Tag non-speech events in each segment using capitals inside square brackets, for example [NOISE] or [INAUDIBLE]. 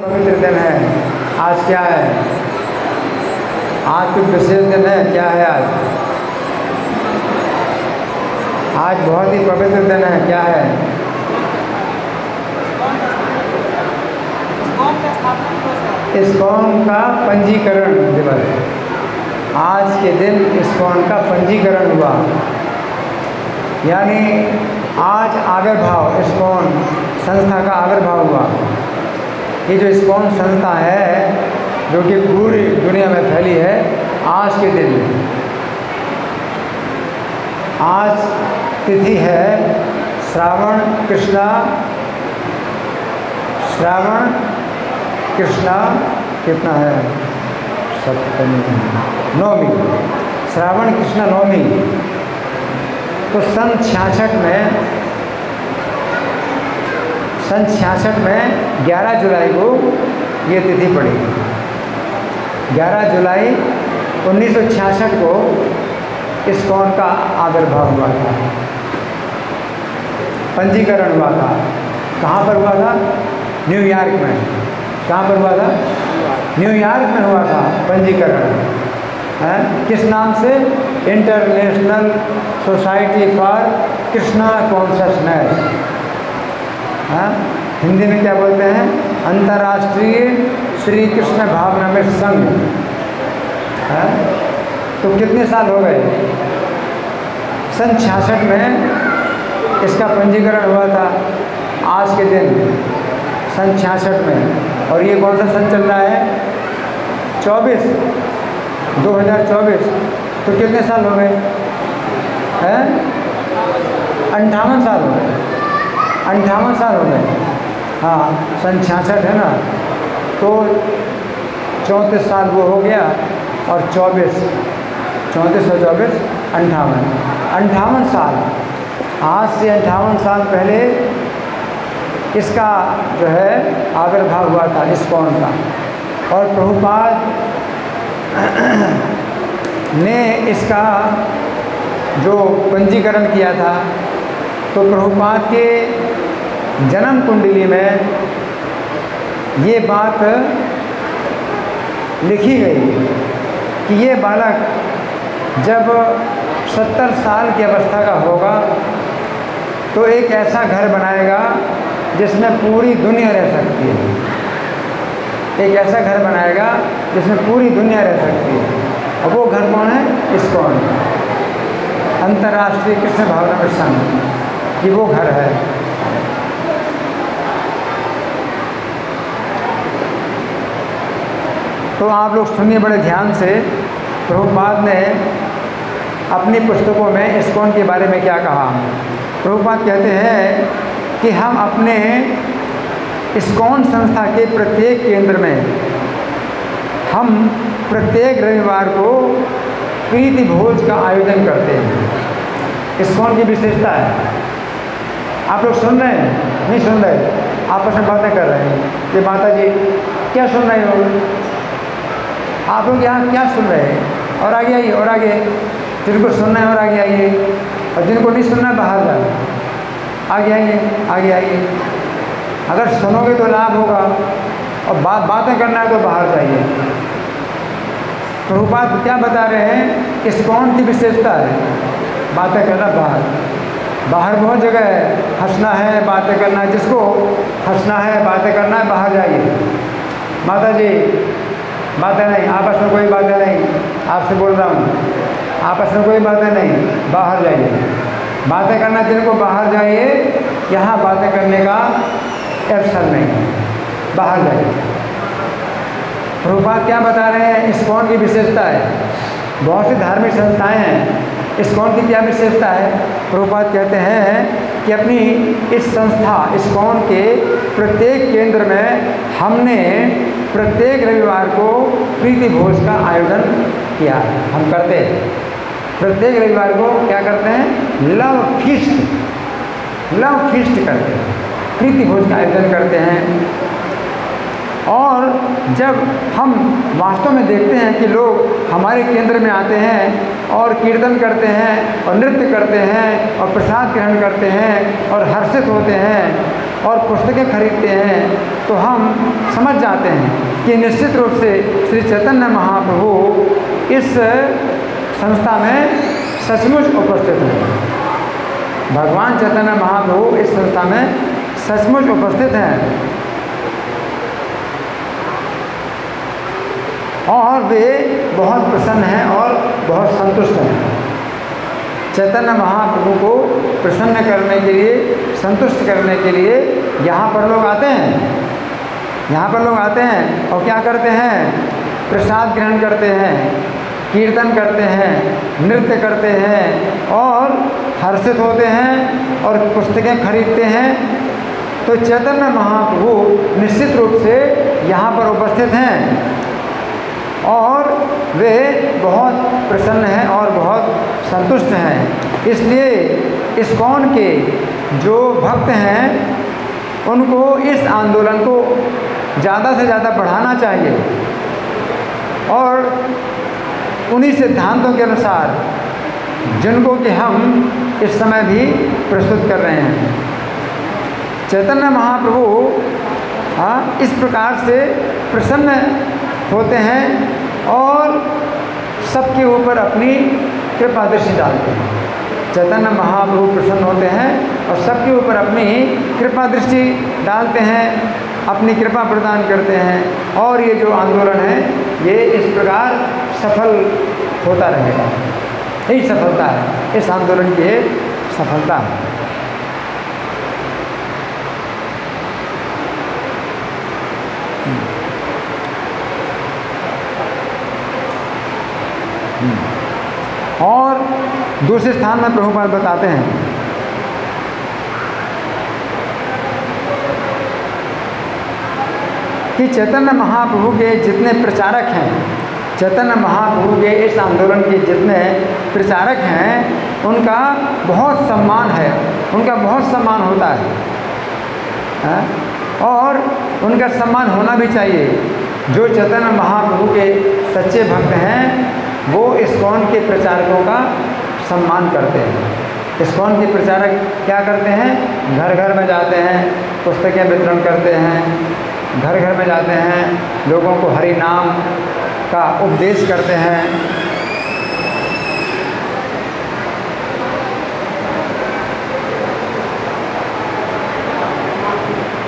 पवित्र दिन है। आज क्या है? आज कुछ विशेष दिन है? क्या है आज? आज बहुत ही पवित्र दिन है। क्या है? इस्कॉन का पंजीकरण दिवस। आज के दिन इस्कॉन का पंजीकरण हुआ। यानी आज आविर्भाव, इस्कॉन संस्था का आविर्भाव हुआ। ये जो इस्कॉन संस्था है, जो कि पूरी दुनिया में फैली है, आज के दिन आज तिथि है श्रावण कृष्णा श्रावण कृष्णा, कितना है? सप्तमी। नौमी। श्रावण कृष्णा नौमी। तो सन छियासठ में सन छियासठ में 11 जुलाई को ये तिथि पड़ी 11 जुलाई 1966 को इस कौन का आविर्भाव हुआ था। पंजीकरण हुआ था। कहाँ पर हुआ था? न्यूयॉर्क में। कहाँ पर हुआ था? न्यूयॉर्क में हुआ था पंजीकरण। है? किस नाम से? International society for Krishna consciousness हाँ? हिंदी में क्या बोलते हैं? अंतर्राष्ट्रीय श्री कृष्ण भावना में संघ है? तो कितने साल हो गए? सन छियासठ में इसका पंजीकरण हुआ था, आज के दिन, सन छियासठ में। और ये कौन सा सन चल रहा है? चौबीस 2024 तो कितने साल हो गए? हैं? अंठावन साल हो गए। अंठावन साल हो गए। हाँ सन छियासठ है ना? तो चौंतीस साल वो हो गया और चौबीस, चौंतीस और चौबीस, अंठावन। अंठावन साल। आज से अंठावन साल पहले इसका जो है आविर्भाव हुआ था, इस कौन का। और प्रभुपाद [CLEARS THROAT] ने इसका जो पंजीकरण किया था तो प्रभुपाद के जन्म कुंडली में ये बात लिखी गई कि ये बालक जब सत्तर साल की अवस्था का होगा तो एक ऐसा घर बनाएगा जिसमें पूरी दुनिया रह सकती है। एक ऐसा घर बनाएगा जिसमें पूरी दुनिया रह सकती है। और वो घर कौन है? इस्कॉन अंतर्राष्ट्रीय कृष्ण भावना संघ ये वो घर है। तो आप लोग सुनिए बड़े ध्यान से प्रभुपाद ने अपनी पुस्तकों में इस्कॉन के बारे में क्या कहा। प्रभुपाद कहते हैं कि हम अपने इस्कॉन संस्था के प्रत्येक केंद्र में, हम प्रत्येक रविवार को प्रीति भोज का आयोजन करते हैं। इस्कॉन की विशेषता है। आप लोग सुन रहे हैं? नहीं सुन रहे? आपस में बातें कर रहे हैं। ये माता जी क्या सुन रहे हो? आप लोग यहाँ क्या सुन रहे हैं? और आगे आइए, और आगे जिनको सुनना है और आगे आइए, और जिनको नहीं सुनना है, बाहर जाए आगे आइए आगे आइए। अगर सुनोगे तो लाभ होगा, और बात, बातें करना है तो बाहर जाइए। प्रभुपाद क्या बता रहे हैं? इस कौन की विशेषता है? बातें करना बाहर। बाहर बहुत जगह है। हंसना है, बातें करना है। जिसको हंसना है, बातें करना है, बाहर जाइए। माता जी बातें नहीं, आपस में कोई बातें नहीं। आपसे बोल रहा हूँ। आपस में कोई बातें नहीं, बाहर जाइए। बातें करना जिनको बाहर जाइए, यहाँ बातें करने का अवसर नहीं। बाहर जाइए। प्रभुपाद क्या बता रहे हैं? इस्कॉन की विशेषता है। बहुत सी धार्मिक संस्थाएँ हैं। इस्कॉन की क्या विशेषता है? प्रभुपाद कहते हैं कि अपनी इस संस्था, इस्कॉन के प्रत्येक केंद्र में हमने प्रत्येक रविवार को प्रीति भोज का आयोजन किया हम करते हैं। प्रत्येक रविवार को क्या करते हैं? लव फिस्ट लव फिस्ट करते हैं। प्रीति भोज का आयोजन करते हैं। और जब हम वास्तव में देखते हैं कि लोग हमारे केंद्र में आते हैं और कीर्तन करते हैं और नृत्य करते हैं और प्रसाद ग्रहण करते हैं और हर्षित होते हैं और पुस्तकें खरीदते हैं तो हम समझ जाते हैं कि निश्चित रूप से श्री चैतन्य महाप्रभु इस संस्था में सचमुच उपस्थित हैं। भगवान चैतन्य महाप्रभु इस संस्था में सचमुच उपस्थित हैं। और वे बहुत प्रसन्न हैं और बहुत संतुष्ट हैं। चैतन्य महाप्रभु को प्रसन्न करने के लिए, संतुष्ट करने के लिए यहाँ पर लोग आते हैं। यहाँ पर लोग आते हैं और क्या करते हैं? प्रसाद ग्रहण करते हैं, कीर्तन करते हैं, नृत्य करते हैं और हर्षित होते हैं और पुस्तकें खरीदते हैं। तो चैतन्य महाप्रभु निश्चित रूप से यहाँ पर उपस्थित हैं। और वे बहुत प्रसन्न हैं और बहुत संतुष्ट हैं। इसलिए इस्कॉन के जो भक्त हैं, उनको इस आंदोलन को ज़्यादा से ज़्यादा बढ़ाना चाहिए। और उन्हीं सिद्धांतों के अनुसार, जिनको कि हम इस समय भी प्रस्तुत कर रहे हैं। चैतन्य महाप्रभु हाँ इस प्रकार से प्रसन्न होते हैं और सबके ऊपर अपनी कृपा दृष्टि डालते हैं। चैतन्य महाप्रभु प्रसन्न होते हैं और सबके ऊपर अपनी कृपा दृष्टि डालते हैं, अपनी कृपा प्रदान करते हैं और ये जो आंदोलन है, ये इस प्रकार सफल होता रहेगा। यही सफलता है। इस आंदोलन की सफलता है। और दूसरे स्थान में प्रभुपाद बताते हैं। कि चैतन्य महाप्रभु के जितने प्रचारक हैं, चैतन्य महाप्रभु के इस आंदोलन के जितने प्रचारक हैं, उनका बहुत सम्मान है, उनका बहुत सम्मान होता है। हाँ? और उनका सम्मान होना भी चाहिए। जो चैतन्य महाप्रभु के सच्चे भक्त हैं वो इस्कॉन के प्रचारकों का सम्मान करते हैं। इस्कॉन के प्रचारक क्या करते हैं? घर घर में जाते हैं, पुस्तकें वितरण करते हैं घर घर में जाते हैं, लोगों को हरि नाम का उपदेश करते हैं।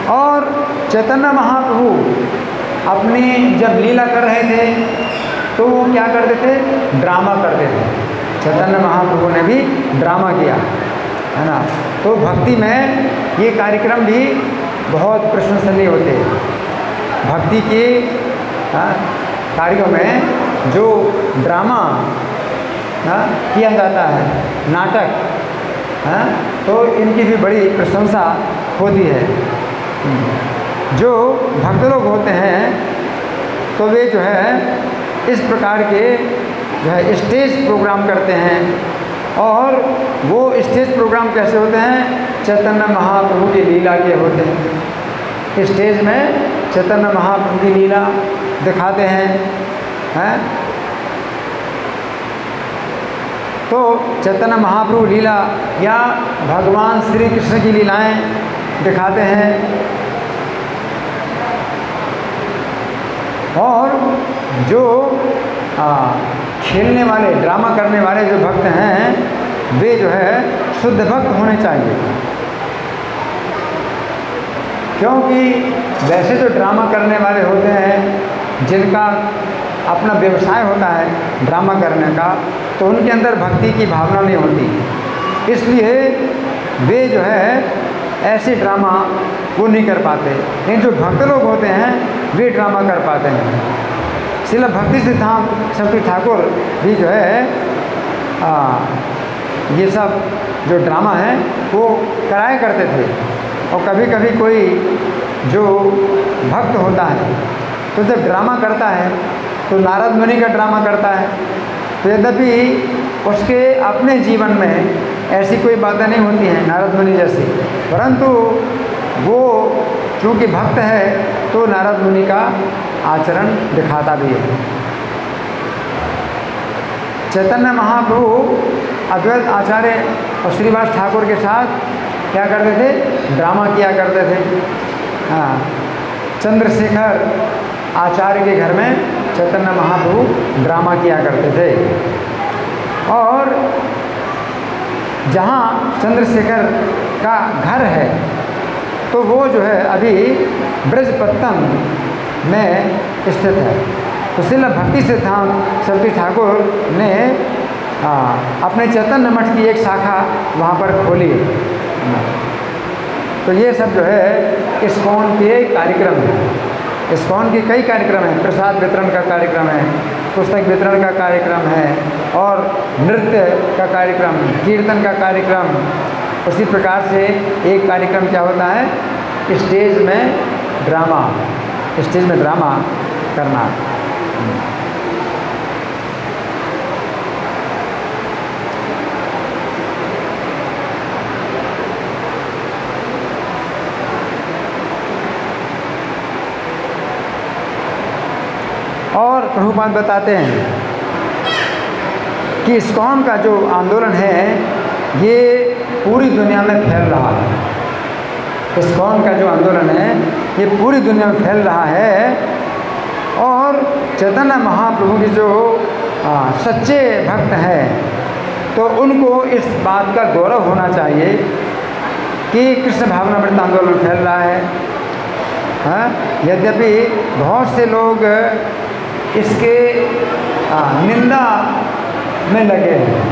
और चैतन्य महाप्रभु अपनी जब लीला कर रहे थे तो वो क्या करते थे? ड्रामा करते थे। चैतन्य महाप्रभु ने भी ड्रामा किया है ना? तो भक्ति में ये कार्यक्रम भी बहुत प्रशंसनीय होते हैं। भक्ति के हाँ, कार्यों में जो ड्रामा हाँ, किया जाता है नाटक हाँ, तो इनकी भी बड़ी प्रशंसा होती है। जो भक्त लोग होते हैं तो वे जो है इस प्रकार के जो है स्टेज प्रोग्राम करते हैं। और वो स्टेज प्रोग्राम कैसे होते हैं? चैतन्य महाप्रभु की लीला के होते हैं। स्टेज में चैतन्य महाप्रभु की लीला दिखाते हैं हैं? तो चैतन्य महाप्रभु लीला या भगवान श्री कृष्ण की लीलाएँ दिखाते हैं। और जो आ, खेलने वाले ड्रामा करने वाले जो भक्त हैं वे जो है शुद्ध भक्त होने चाहिए। क्योंकि वैसे जो ड्रामा करने वाले होते हैं जिनका अपना व्यवसाय होता है ड्रामा करने का तो उनके अंदर भक्ति की भावना नहीं होती। इसलिए वे जो है ऐसे ड्रामा वो नहीं कर पाते। लेकिन जो भक्त लोग होते हैं वे ड्रामा कर पाते हैं। शिला भक्ति सिद्धांत शक्ति ठाकुर भी जो है आ, ये सब जो ड्रामा है वो कराया करते थे। और कभी कभी कोई जो भक्त होता है तो जब ड्रामा करता है तो नारद मुनि का ड्रामा करता है। तो यद्यपि उसके अपने जीवन में ऐसी कोई बातें नहीं होती हैं नारद मुनि जैसी परंतु वो चूँकि भक्त है तो नारद मुनि का आचरण दिखाता भी है। चैतन्य महाप्रभु अद्वैत आचार्य और श्रीवास ठाकुर के साथ क्या करते थे? ड्रामा किया करते थे। हाँ। चंद्रशेखर आचार्य के घर में चैतन्य महाप्रभु ड्रामा किया करते थे। और जहाँ चंद्रशेखर का घर है तो वो जो है अभी ब्रजपत्तन में स्थित है। तो शिल भक्ति सिद्धांत सरस्वती ठाकुर ने आ, अपने चैतन्य मठ की एक शाखा वहाँ पर खोली। तो ये सब जो है इस्कॉन के कार्यक्रम हैं। इस्कॉन के कई कार्यक्रम हैं। प्रसाद वितरण का कार्यक्रम है पुस्तक वितरण का कार्यक्रम है और नृत्य का कार्यक्रम कीर्तन का कार्यक्रम। उसी प्रकार से एक कार्यक्रम क्या होता है? स्टेज में ड्रामा। स्टेज में ड्रामा करना। और प्रभुपाद बताते हैं कि इस्कॉन का जो आंदोलन है, ये पूरी दुनिया में फैल रहा है। इस्कॉन का जो आंदोलन है ये पूरी दुनिया में फैल रहा है। और चैतन्य महाप्रभु की जो आ, सच्चे भक्त हैं तो उनको इस बात का गौरव होना चाहिए कि कृष्ण भावनामृत आंदोलन फैल रहा है। हाँ यद्यपि बहुत से लोग इसके आ, निंदा में लगे हैं।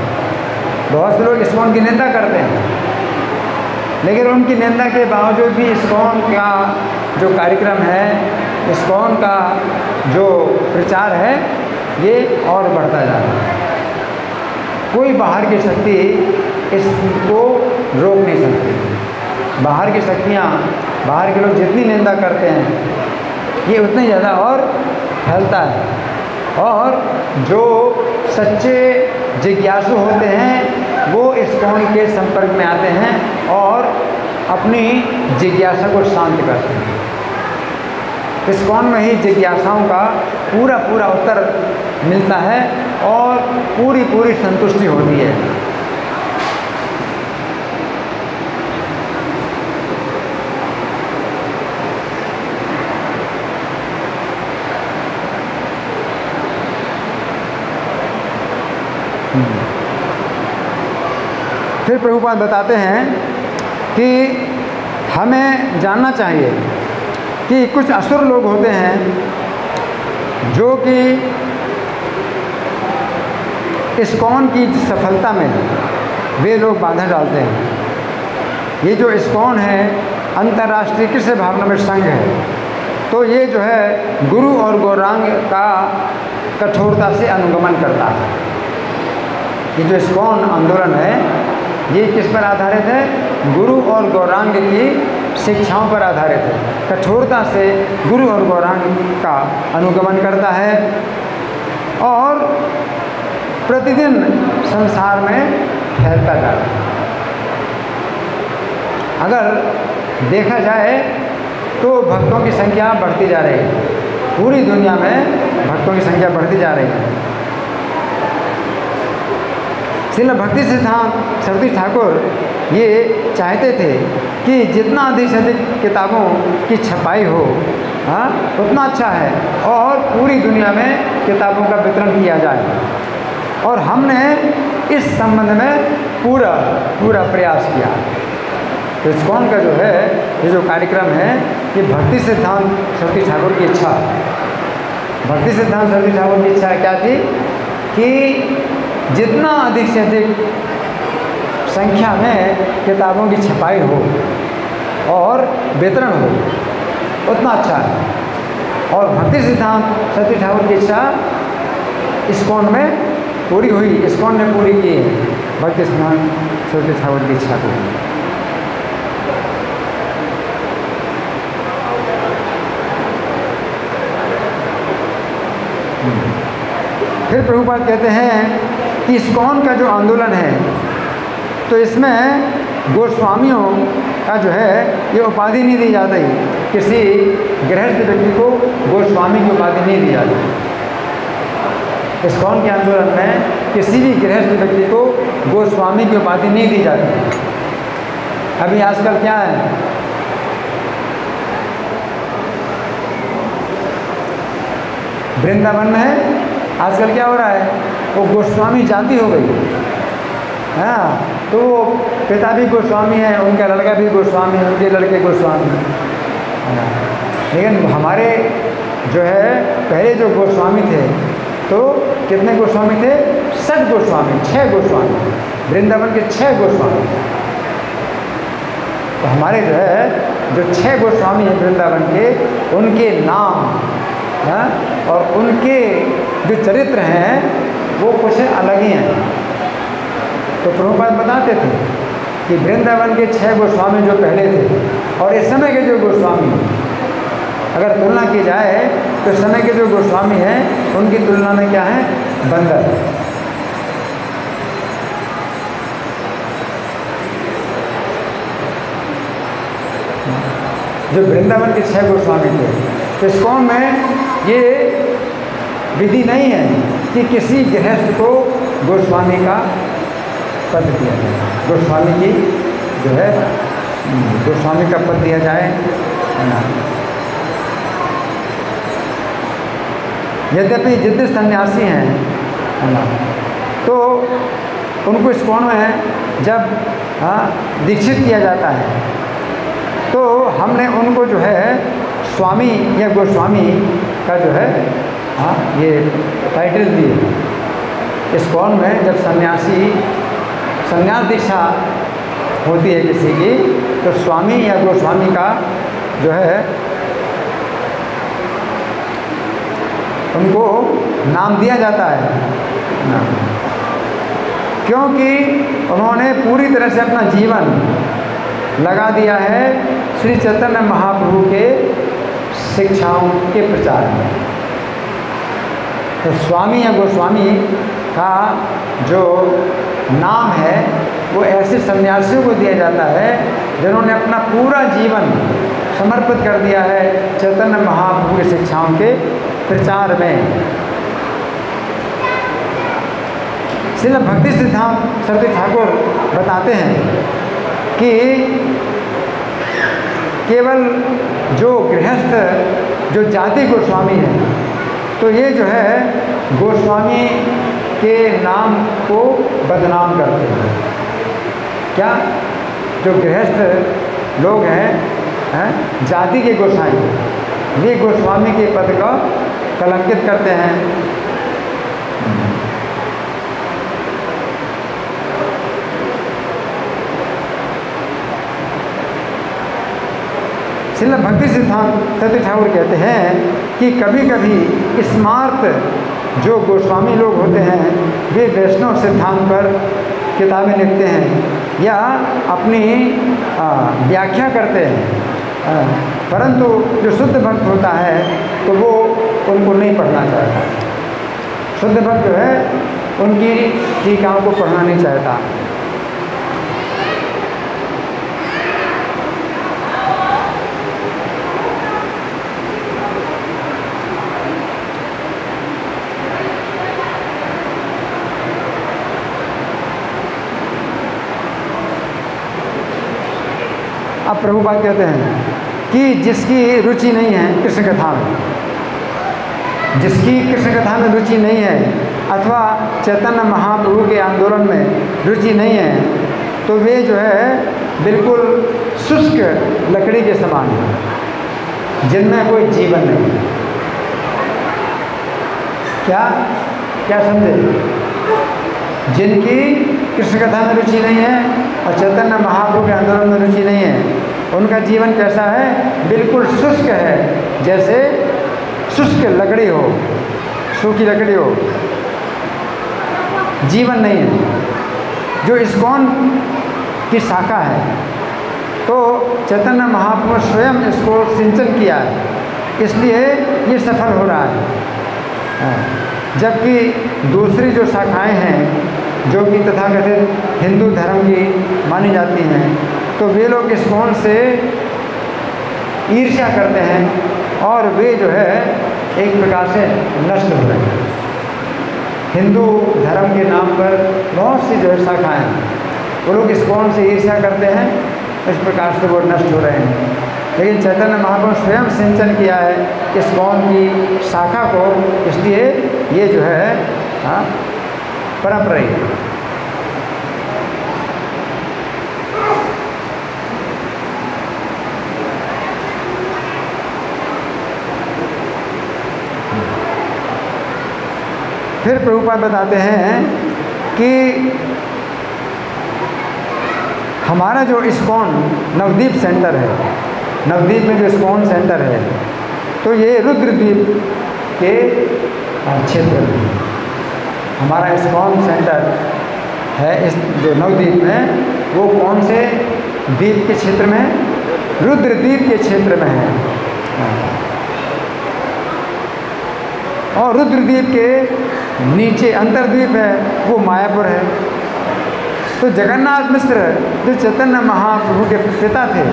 बहुत से लोग इस्कॉन उनकी निंदा करते हैं। लेकिन उनकी निंदा के बावजूद भी इस्कॉन का जो कार्यक्रम है इस्कॉन का जो प्रचार है, ये और बढ़ता जा रहा है। कोई बाहर की शक्ति इसको रोक नहीं सकती। बाहर की शक्तियाँ, बाहर के लोग जितनी निंदा करते हैं, ये उतनी ज़्यादा और फैलता है। और जो सच्चे जिज्ञासु होते हैं वो इस कौन के संपर्क में आते हैं और अपनी जिज्ञासा को शांत करते हैं। इस कौन में ही जिज्ञासाओं का पूरा पूरा उत्तर मिलता है और पूरी पूरी संतुष्टि होती है। फिर प्रभुपाद बताते हैं कि हमें जानना चाहिए कि कुछ असुर लोग होते हैं जो कि इस कौन की सफलता में वे लोग बाधा डालते हैं। ये जो इस्कॉन है, अंतर्राष्ट्रीय कृष्ण भावना में संघ है तो ये जो है गुरु और गौरांग का कठोरता से अनुगमन करता है। ये जो इस्कॉन आंदोलन है ये किस पर आधारित है? गुरु और गौरांग की शिक्षाओं पर आधारित है। कठोरता से गुरु और गौरांग का अनुगमन करता है और प्रतिदिन संसार में फैलता जा रहा है। अगर देखा जाए तो भक्तों की संख्या बढ़ती जा रही है। पूरी दुनिया में भक्तों की संख्या बढ़ती जा रही है। श्रील भक्ति सिद्धांत सरदी ठाकुर, ये चाहते थे कि जितना अधिक से अधिक किताबों की छपाई हो हाँ उतना अच्छा है और पूरी दुनिया में किताबों का वितरण किया जाए। और हमने इस संबंध में पूरा पूरा प्रयास किया। तो इस्कॉन का जो है, ये जो कार्यक्रम है, ये भक्ति सिद्धांत सरदी ठाकुर की इच्छा। भक्ति सिद्धांत सरदी ठाकुर की इच्छा क्या थी? कि जितना अधिक से अधिक संख्या में किताबों की छपाई हो और वितरण हो, उतना अच्छा है। और भक्ति सिद्धांत सती ठाकुर की इच्छा इस्कॉन में पूरी हुई इस्कॉन ने पूरी की भक्ति सिद्धांत सती ठाकुर की इच्छा को। फिर प्रभुपाद कहते हैं कि इस्कॉन का जो आंदोलन है तो इसमें गोस्वामियों का जो है, ये उपाधि नहीं दी जाती। किसी गृहस्थ व्यक्ति को गोस्वामी की उपाधि नहीं दी जाती। इस कौन के आंदोलन में किसी भी गृहस्थ व्यक्ति को गोस्वामी की उपाधि नहीं दी जाती। अभी आजकल क्या है? वृंदावन में आजकल क्या हो रहा है? वो गोस्वामी जाति हो गई। हाँ। तो पिता भी गोस्वामी है, उनका लड़का भी गोस्वामी है, उनके लड़के गोस्वामी हाँ। लेकिन हमारे जो है, पहले जो गोस्वामी थे तो कितने गोस्वामी थे? सठ गोस्वामी छः गोस्वामी। वृंदावन के छः गोस्वामी। तो हमारे जो है, जो छः गोस्वामी हैं वृंदावन के, उनके नाम, हैं, और उनके जो चरित्र हैं, वो कुछ अलग ही हैं। तो प्रभुपाद बताते थे कि वृंदावन के छः गोस्वामी जो पहले थे और इस समय के जो गोस्वामी अगर तुलना की जाए तो समय के जो गोस्वामी हैं, उनकी तुलना में क्या है? बंदर। जो वृंदावन के छह गोस्वामी थे तो में ये विधि नहीं है कि किसी गृहस्थ को गोस्वामी का पद दिया जाए। गोस्वामी की जो है, गोस्वामी का पद दिया जाए यद्यपि जितने सन्यासी हैं, है ना? तो उनको इस कौन में है जब हाँ दीक्षित किया जाता है तो हमने उनको जो है, स्वामी या गोस्वामी का जो है हाँ ये टाइटल दिए। इस कौन में जब सन्यासी संन्यास दीक्षा होती है किसी की तो स्वामी या गोस्वामी का जो है, उनको नाम दिया जाता है। क्योंकि उन्होंने पूरी तरह से अपना जीवन लगा दिया है श्री चैतन्य महाप्रभु के शिक्षाओं के प्रचार में। तो स्वामी या गोस्वामी का जो नाम है, वो ऐसे सन्यासियों को दिया जाता है, जिन्होंने अपना पूरा जीवन समर्पित कर दिया है चैतन्य महाप्रभु की शिक्षाओं के प्रचार में। श्रील भक्ति सिद्धांत सरदी ठाकुर बताते हैं कि केवल जो गृहस्थ, जो जाति गोस्वामी है तो ये जो है, गोस्वामी के नाम को बदनाम करते हैं। क्या? जो गृहस्थ लोग हैं हैं, जाति के गोसाई, वे गोस्वामी के पद का कलंकित करते हैं। भक्ति सिद्धांत सत्य ठाकुर कहते हैं कि कभी कभी स्मार्त जो गोस्वामी लोग होते हैं, वे वैष्णव सिद्धांत पर किताबें लिखते हैं या अपनी व्याख्या करते हैं। परंतु जो शुद्ध भक्त होता है तो वो उनको नहीं पढ़ना चाहता। शुद्ध भक्त जो है, उनकी टीकाओं को पढ़ना नहीं चाहता। प्रभुपाद कहते हैं कि जिसकी रुचि नहीं है कृष्ण कथा में। जिसकी कृष्ण कथा में रुचि नहीं है अथवा चैतन्य महाप्रभु के आंदोलन में रुचि नहीं है तो वे जो है बिल्कुल शुष्क लकड़ी के समान है, जिनमें कोई जीवन नहीं है। क्या? क्या समझे? जिनकी कृष्ण कथा में रुचि नहीं है और चैतन्य महाप्रभु के आंदोलन में रुचि नहीं है उनका जीवन कैसा है? बिल्कुल शुष्क है। जैसे शुष्क लकड़ी हो, सूखी लकड़ी हो। जीवन नहीं है। जो इस्कॉन की शाखा है। तो चैतन्य महाप्रभु स्वयं इसको सिंचन किया है। इसलिए ये सफल हो रहा है। हाँ। जबकि दूसरी जो शाखाएँ हैं, जो कि तथाकथित हिंदू धर्म की मानी जाती हैं तो वे लोग इस कौन से ईर्ष्या करते हैं और वे जो है, एक प्रकार से नष्ट हो रहे हैं। हिंदू धर्म के नाम पर बहुत सी जो है शाखाएँ वो लोग इस कौन से ईर्ष्या करते हैं, इस प्रकार से वो नष्ट हो रहे हैं। लेकिन चैतन्य महाप्रभु स्वयं सिंचन किया है इस कौन की शाखा को, इसलिए ये जो है है। फिर प्रभुपाद बताते हैं कि हमारा जो इस्कॉन नवदीप सेंटर है, नवदीप में जो इस्कॉन सेंटर है तो ये रुद्रद्वीप के क्षेत्र में हमारा इस्कॉन सेंटर है इस जो नवद्वीप में, वो कौन से? द्वीप के क्षेत्र में? रुद्रद्वीप के क्षेत्र में है। और रुद्रद्वीप के नीचे अंतरद्वीप है, वो मायापुर है। तो जगन्नाथ मिश्र जो चैतन्य महाप्रभु के पिता थे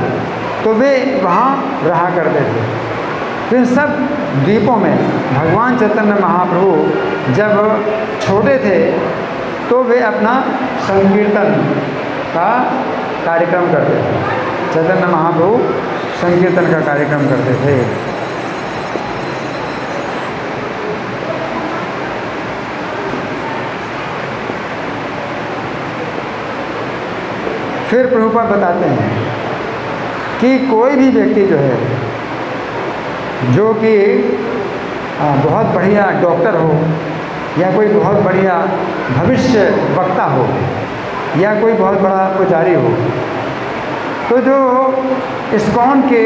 तो वे वहाँ रहा करते थे। तो इन सब द्वीपों में भगवान चैतन्य महाप्रभु जब छोटे थे तो वे अपना संकीर्तन का कार्यक्रम करते थे। चैतन्य महाप्रभु संकीर्तन का कार्यक्रम करते थे। फिर प्रभुपाद बताते हैं कि कोई भी व्यक्ति जो है, जो कि बहुत बढ़िया डॉक्टर हो, या कोई बहुत बढ़िया भविष्य वक्ता हो, या कोई बहुत बड़ा पुजारी हो तो जो इस्कॉन के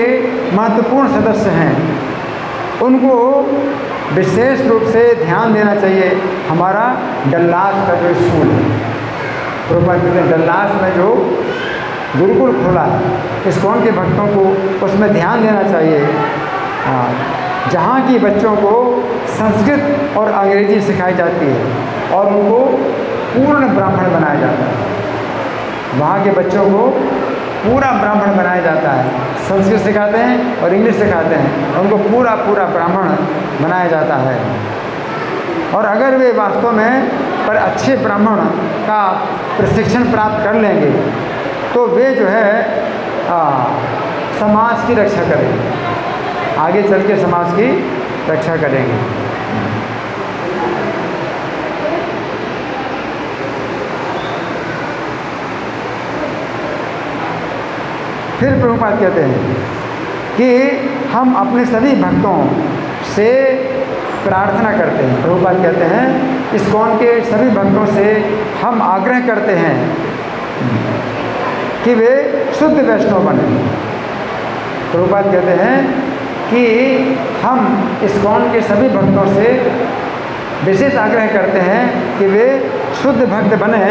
महत्वपूर्ण सदस्य हैं, उनको विशेष रूप से ध्यान देना चाहिए हमारा डल्लास का जो स्कूल है। हैं, डल्लास में जो गुरुकुल खोला इस्कॉन के भक्तों को उसमें ध्यान देना चाहिए? हाँ जहाँ की बच्चों को संस्कृत और अंग्रेज़ी सिखाई जाती है और उनको पूर्ण ब्राह्मण बनाया जाता है। वहाँ के बच्चों को पूरा ब्राह्मण बनाया जाता है। संस्कृत सिखाते हैं और इंग्लिश सिखाते हैं। उनको पूरा पूरा ब्राह्मण बनाया जाता है। और अगर वे वास्तव में पर अच्छे ब्राह्मण का प्रशिक्षण प्राप्त कर लेंगे तो वे जो है आ, समाज की रक्षा करेंगे। आगे चल के समाज की रक्षा करेंगे। फिर प्रभुपाद कहते हैं कि हम अपने सभी भक्तों से प्रार्थना करते हैं। प्रभुपाद कहते हैं इस कौन के सभी भक्तों से हम आग्रह करते हैं कि वे शुद्ध वैष्णव बने। प्रभुपाद कहते हैं कि हम इस कौन के सभी भक्तों से विशेष आग्रह करते हैं कि वे शुद्ध भक्त बने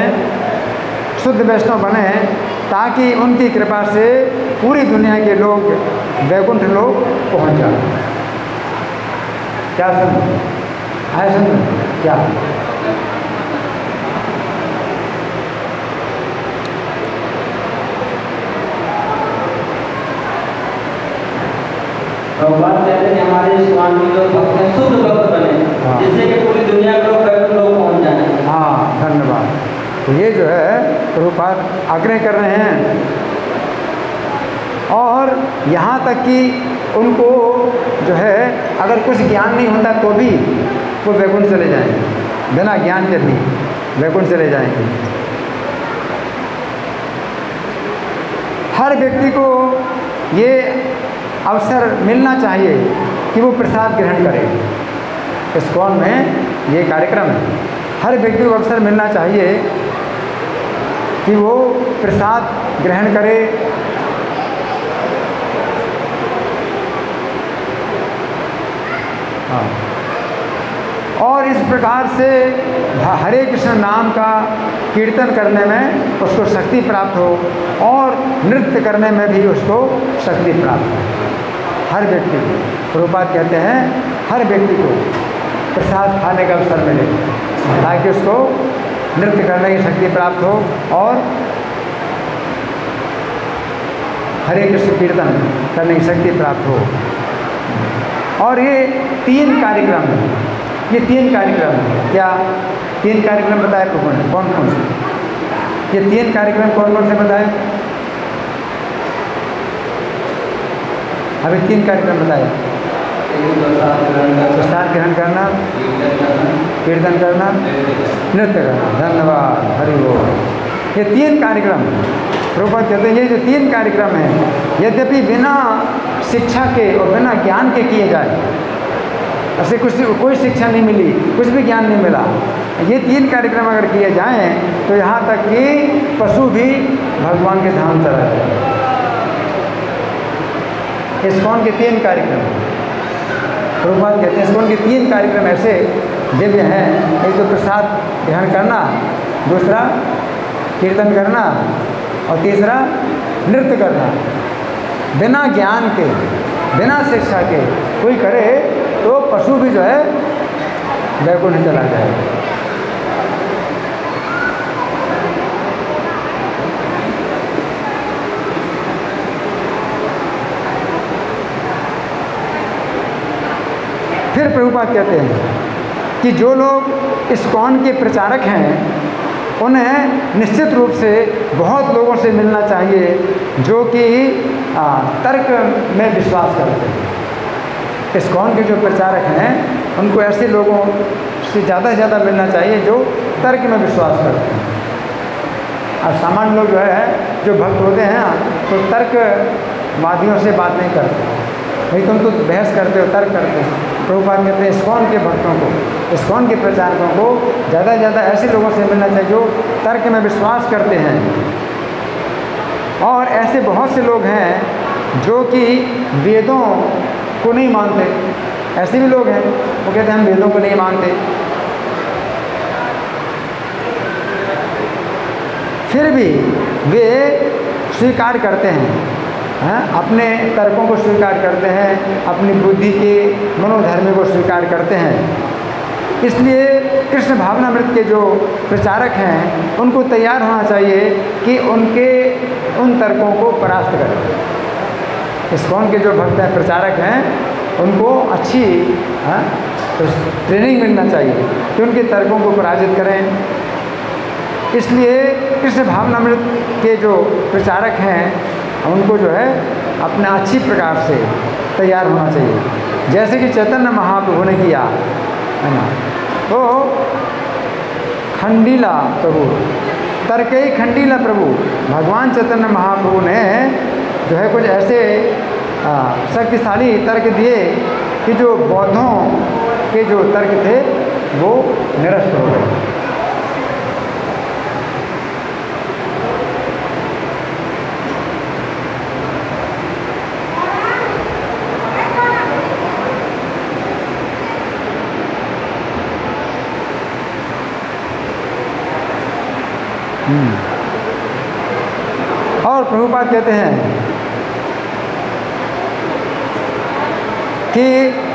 शुद्ध वैष्णव बने ताकि उनकी कृपा से पूरी दुनिया के लोग, वैकुंठ लोग पहुँच जाए। क्या समझ आए समझ क्या? भगवान कहते हैं कि हमारे स्वामी जो भक्त हैं शुद्ध भक्त बने। हाँ। जिससे कि पूरी दुनिया के लोग वैकुंठ लोग पहुँच जाए। हाँ धन्यवाद। तो ये जो है प्रभुपाद आग्रह कर रहे हैं। और यहाँ तक कि उनको जो है अगर कुछ ज्ञान नहीं होता तो भी वो वैकुंठ चले जाएँगे। बिना ज्ञान के भी वैकुंठ चले जाएँगे। हर व्यक्ति को ये अवसर मिलना चाहिए कि वो प्रसाद ग्रहण करे। इस्कॉन में ये कार्यक्रम हर व्यक्ति को अवसर मिलना चाहिए कि वो प्रसाद ग्रहण करे। हाँ। और इस प्रकार से हरे कृष्ण नाम का कीर्तन करने में उसको शक्ति प्राप्त हो और नृत्य करने में भी उसको शक्ति प्राप्त हो। हर व्यक्ति को। प्रभुपाद कहते हैं, हर व्यक्ति को प्रसाद खाने का अवसर मिले, ताकि उसको नृत्य करने की शक्ति प्राप्त हो और हरे कृष्ण कीर्तन करने की शक्ति प्राप्त हो। और ये तीन कार्यक्रम हैं। ये तीन कार्यक्रम हैं। क्या तीन कार्यक्रम बताए? कौन कौन से? ये तीन कार्यक्रम कौन कौन से बताए? अभी तीन कार्यक्रम बताए। प्रसाद ग्रहण करना, कीर्तन करना, नृत्य करना। धन्यवाद, हरि ये तीन कार्यक्रम प्रभुपाद कहते हैं, ये जो तीन कार्यक्रम हैं, यद्यपि बिना शिक्षा के और बिना ज्ञान के किए जाए, ऐसे कुछ कोई शिक्षा नहीं मिली, कुछ भी ज्ञान नहीं मिला। ये तीन कार्यक्रम अगर किए जाएँ तो यहाँ तक कि पशु भी भगवान के धाम चला जाए। इस्कॉन के तीन कार्यक्रम। प्रभुपाद कहते हैं, इस्कॉन के तीन कार्यक्रम ऐसे दिव्य हैं, एक तो प्रसाद ग्रहण करना, दूसरा कीर्तन करना और तीसरा नृत्य करना। बिना ज्ञान के, बिना शिक्षा के कोई करे तो पशु भी जो है वैकुंठ चला जाए फिर प्रभुपाद कहते हैं कि जो लोग इस कौन के प्रचारक हैं, उन्हें निश्चित रूप से बहुत लोगों से मिलना चाहिए, जो कि तर्क में विश्वास करते हैं। इस कौन के जो प्रचारक हैं, उनको ऐसे लोगों से ज़्यादा से ज़्यादा मिलना चाहिए जो तर्क में विश्वास करते हैं। और सामान्य लोग जो है, जो भक्त होते हैं तो तर्कवादियों से बात नहीं करते। नहीं तुम तो बहस करते हो, तर्क करते हो। प्रभुपाद कहते हैं इस्कॉन के भक्तों को, इस्कॉन के प्रचारकों को ज़्यादा से ज़्यादा ऐसे लोगों से मिलना चाहिए जो तर्क में विश्वास करते हैं। और ऐसे बहुत से लोग हैं जो कि वेदों को नहीं मानते। ऐसे भी लोग हैं, वो कहते हैं, हम वेदों को नहीं मानते। फिर भी वे स्वीकार करते हैं। हैं? अपने तर्कों को स्वीकार करते हैं अपनी बुद्धि के मनोधर्म को स्वीकार करते हैं। इसलिए कृष्ण भावनामृत के जो प्रचारक हैं उनको तैयार होना चाहिए कि उनके उन तर्कों को परास्त करें। इस्कॉन के जो भक्त हैं प्रचारक हैं उनको अच्छी हाँ, तो ट्रेनिंग मिलना चाहिए कि उनके तर्कों को पराजित करें। इसलिए कृष्ण भावनामृत के जो प्रचारक हैं उनको जो है अपना अच्छी प्रकार से तैयार होना चाहिए। जैसे कि चैतन्य महाप्रभु ने किया, है ना? तो खंडीला प्रभु तर्कई खंडीला प्रभु। भगवान चैतन्य महाप्रभु ने जो है कुछ ऐसे शक्तिशाली तर्क दिए कि जो बौद्धों के जो तर्क थे, वो निरस्त हो गए। और प्रभुपाद कहते हैं कि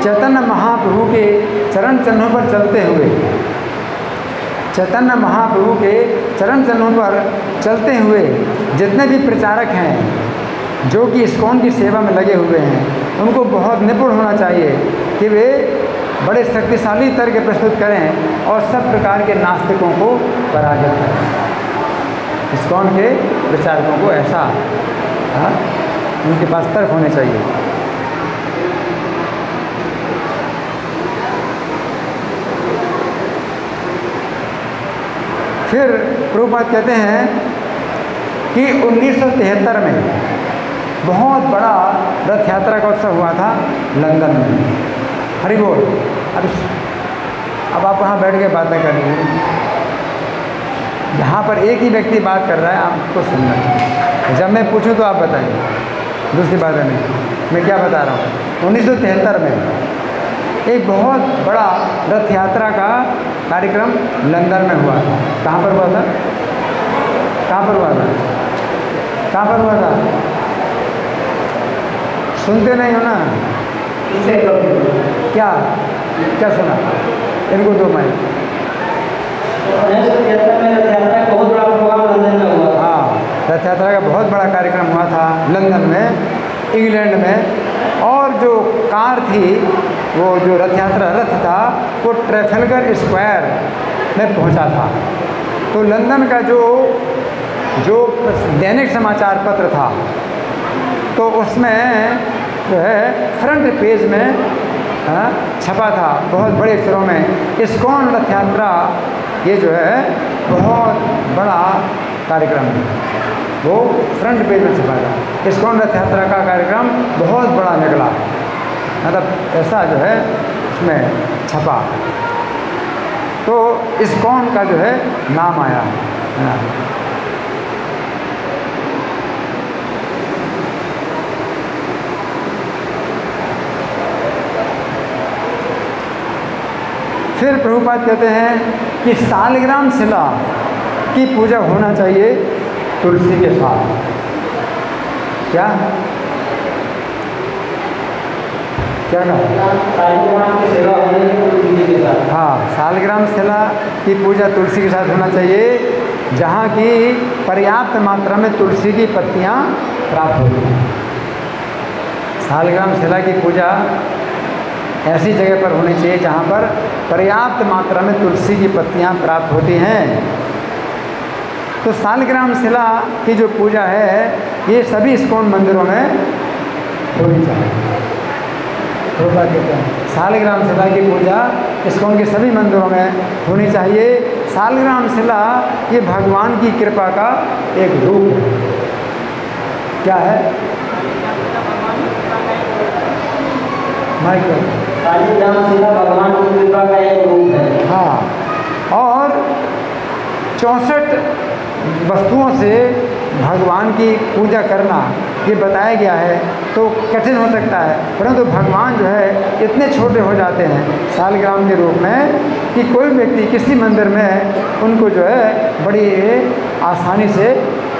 चैतन्य महाप्रभु के चरण चिन्हों पर चलते हुए, चैतन्य महाप्रभु के चरण चिन्हों पर चलते हुए जितने भी प्रचारक हैं, जो कि इस्कॉन की सेवा में लगे हुए हैं, उनको बहुत निपुण होना चाहिए कि वे बड़े शक्तिशाली तर्क प्रस्तुत करें और सब प्रकार के नास्तिकों को पराजित करें। इस्कॉन के प्रचारकों को ऐसा हाँ उनके पास तर्क होने चाहिए? फिर प्रभुपाद कहते हैं कि 1973 में बहुत बड़ा रथ यात्रा का उत्सव हुआ था लंदन में। हरी बोल। अब अब आप वहाँ बैठ के बातें कर लीजिए यहाँ पर एक ही व्यक्ति बात कर रहा है आपको सुनना जब मैं पूछूँ तो आप बताइए दूसरी बात नहीं। मैं क्या बता रहा हूँ? उन्नीस सौ तिहत्तर में एक बहुत बड़ा रथ यात्रा का कार्यक्रम लंदन में हुआ। था कहाँ पर हुआ था? कहाँ पर हुआ था? कहाँ पर हुआ था? सुनते नहीं हो ना? क्या? क्या सुना? इनको दो माइक। हाँ रथ यात्रा का बहुत बड़ा कार्यक्रम हुआ था लंदन में इंग्लैंड में। और जो कार थी वो जो रथ यात्रा रथ था वो ट्रेफलगर स्क्वायर में पहुँचा था। तो लंदन का जो जो दैनिक समाचार पत्र था तो उसमें जो है फ्रंट पेज में हाँ, छपा था बहुत बड़े अक्षरों में इस्कॉन रथ यात्रा ये जो है, बहुत बड़ा कार्यक्रम है। वो फ्रंट पेज में छपा था। इस्कॉन रथ यात्रा का कार्यक्रम बहुत बड़ा निकला। मतलब ऐसा जो है उसमें छपा। तो इस्कॉन का जो है, नाम आया। हाँ। फिर प्रभुपाद कहते हैं कि सालग्राम शिला की पूजा होना चाहिए तुलसी के साथ। क्या? क्या कहा? हाँ सालग्राम शिला की पूजा तुलसी के साथ होना चाहिए जहाँ की पर्याप्त मात्रा में तुलसी की पत्तियाँ प्राप्त होती हैं। सालग्राम शिला की पूजा ऐसी जगह पर होनी चाहिए जहाँ पर पर्याप्त मात्रा में तुलसी की पत्तियाँ प्राप्त होती हैं। तो सालग्राम शिला की जो पूजा है, ये सभी इस्कॉन मंदिरों में होनी चाहिए। सालग्राम शिला की पूजा इस्कॉन के सभी मंदिरों में होनी चाहिए। सालग्राम शिला, ये भगवान की कृपा का एक रूप है। क्या है? माइक भगवान की है। हाँ। और चौंसठ वस्तुओं से भगवान की पूजा करना ये बताया गया है तो कठिन हो सकता है, परंतु तो भगवान जो है, इतने छोटे हो जाते हैं सालग्राम के रूप में कि कोई व्यक्ति किसी मंदिर में उनको जो है, बड़ी आसानी से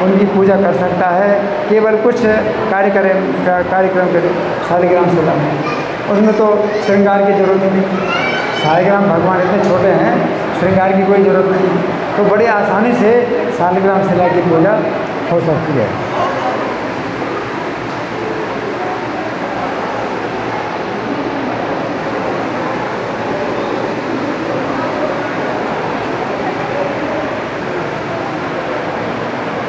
उनकी पूजा कर सकता है। केवल कुछ कार्यक्रम कार्यक्रम के सालिग्राम से उसमें तो श्रृंगार की ज़रूरत नहीं। सालिग्राम भगवान इतने छोटे हैं, श्रृंगार की कोई ज़रूरत नहीं। तो बड़ी आसानी से सालिग्राम शिला की पूजा हो सकती है।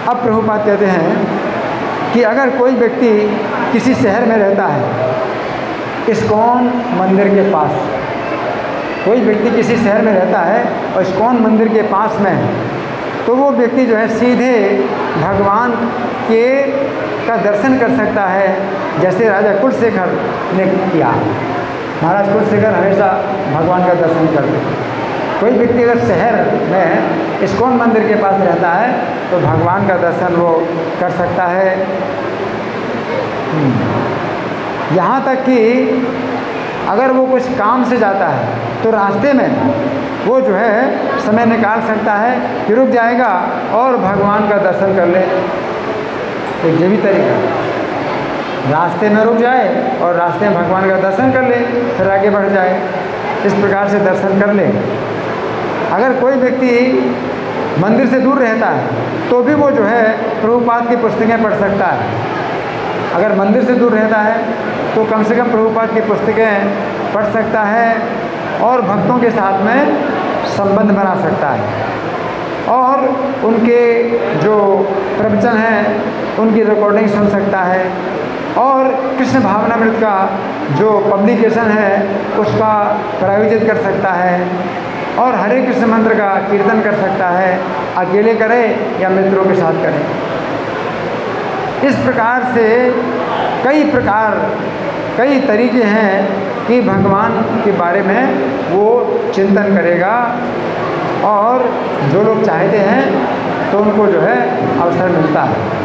अब प्रभुपाद कहते हैं कि अगर कोई व्यक्ति किसी शहर में रहता है इस्कॉन मंदिर के पास? कोई व्यक्ति किसी शहर में रहता है और इस्कॉन मंदिर के पास में है तो वो व्यक्ति जो है सीधे भगवान के का दर्शन कर सकता है, जैसे राजा कुलशेखर ने किया। महाराज कुलशेखर हमेशा भगवान का दर्शन करते कोई व्यक्ति अगर शहर में इस्कॉन मंदिर के पास रहता है तो भगवान का दर्शन वो कर सकता है। हम्म। यहाँ तक कि अगर वो कुछ काम से जाता है तो रास्ते में वो जो है, समय निकाल सकता है, कि रुक जाएगा और भगवान का दर्शन कर ले। एक ये भी तरीका रास्ते में रुक जाए और रास्ते में भगवान का दर्शन कर ले, फिर आगे बढ़ जाए। इस प्रकार से दर्शन कर ले। अगर कोई व्यक्ति मंदिर से दूर रहता है तो भी वो जो है, प्रभुपाद की पुस्तकें पढ़ सकता है। अगर मंदिर से दूर रहता है तो कम से कम प्रभुपाद की पुस्तकें पढ़ सकता है और भक्तों के साथ में संबंध बना सकता है। और उनके जो प्रवचन हैं, उनकी रिकॉर्डिंग सुन सकता है। और कृष्ण भावनामृत का जो पब्लिकेशन है, उसका प्रायोजित कर सकता है। और हरे कृष्ण मंत्र का कीर्तन कर सकता है। अकेले करे या मित्रों के साथ करे। इस प्रकार से कई प्रकार, कई तरीके हैं कि भगवान के बारे में वो चिंतन करेगा। और जो लोग चाहते हैं तो उनको जो है अवसर मिलता है।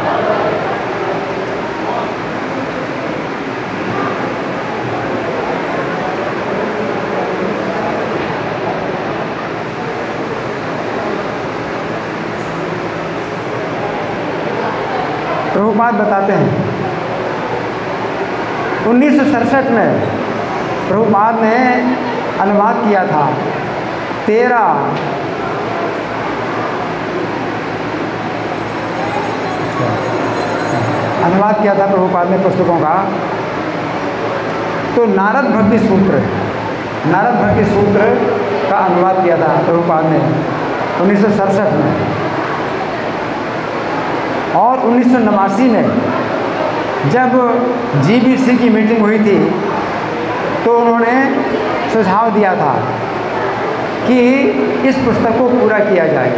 प्रभुपाद बताते हैं। उन्नीस सौ सड़सठ में प्रभुपाद ने अनुवाद किया था तेरह अनुवाद किया था प्रभुपाद ने पुस्तकों का। तो नारद भक्ति सूत्र, नारद भक्ति सूत्र का अनुवाद किया था प्रभुपाद ने उन्नीस सौ सड़सठ में। और उन्नीस सौ नवासी में जब जीबीसी की मीटिंग हुई थी तो उन्होंने सुझाव दिया था कि इस पुस्तक को पूरा किया जाए।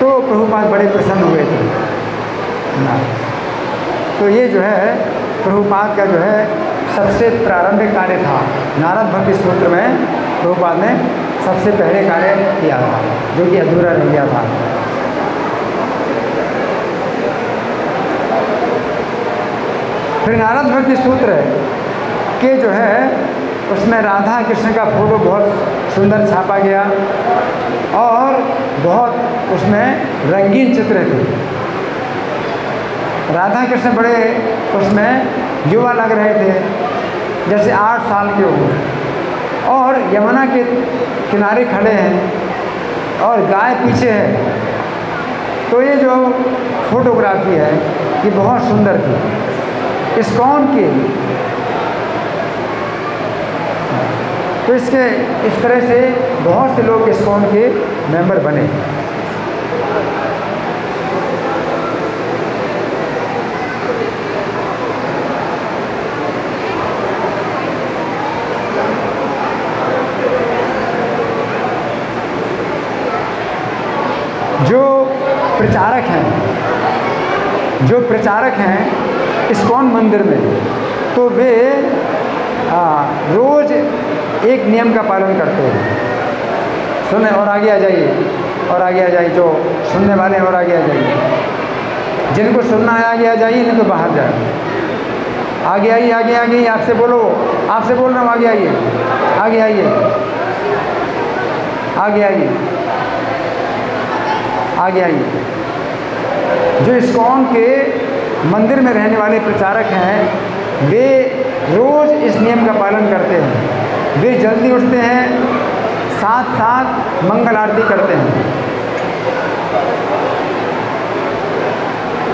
तो प्रभुपाद बड़े प्रसन्न हुए थे। तो ये जो है, प्रभुपाद का जो है, सबसे प्रारंभिक कार्य था। नारद भक्ति सूत्र में प्रभुपाद ने सबसे पहले कार्य किया था, जो कि अधूरा रह गया था। फिर नारद भक्ति सूत्र के जो है, उसमें राधा कृष्ण का फ़ोटो बहुत सुंदर छापा गया और बहुत उसमें रंगीन चित्र थे। राधा कृष्ण बड़े उसमें युवा लग रहे थे, जैसे आठ साल के हो और यमुना के किनारे खड़े हैं और गाय पीछे है। तो ये जो फोटोग्राफी है, ये बहुत सुंदर थी। इस्कॉन की? तो इसके, इस तरह से बहुत से लोग इस्कॉन के मेंबर बने। जो प्रचारक हैं, जो प्रचारक हैं इस्कॉन मंदिर में। तो वे आ, रोज़ एक नियम का पालन करते हैं। सुने और आगे आ जाइए और आगे आ जाइए जो सुनने वाले हैं और आगे आ जाइए। जिनको सुनना है आगे आ जाइए नहीं तो बाहर जाए आगे आइए आगे आगे आपसे बोलो आपसे बोल रहा हूँ आगे आइए। आगे आइए। आगे आइए। आगे आइए। जो इस्कॉन के मंदिर में रहने वाले प्रचारक हैं, वे रोज़ इस नियम का पालन करते हैं। वे जल्दी उठते हैं साथ साथ मंगल आरती करते हैं।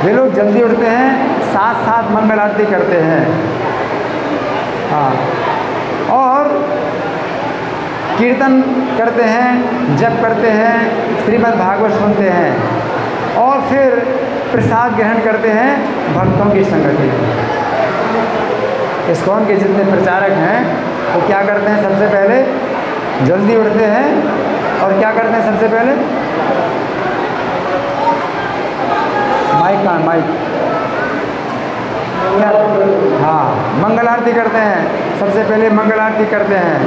वे लोग जल्दी उठते हैं साथ साथ मंगल आरती करते हैं। हाँ। और कीर्तन करते हैं, जप करते हैं श्रीमद् भागवत सुनते हैं। और फिर प्रसाद ग्रहण करते हैं भक्तों की संगति में। के जितने प्रचारक हैं, वो क्या करते हैं सबसे पहले? जल्दी उठते हैं और क्या करते हैं सबसे पहले? माइक कहाँ माइक। क्या? हाँ मंगल आरती करते हैं। सबसे पहले मंगल आरती करते हैं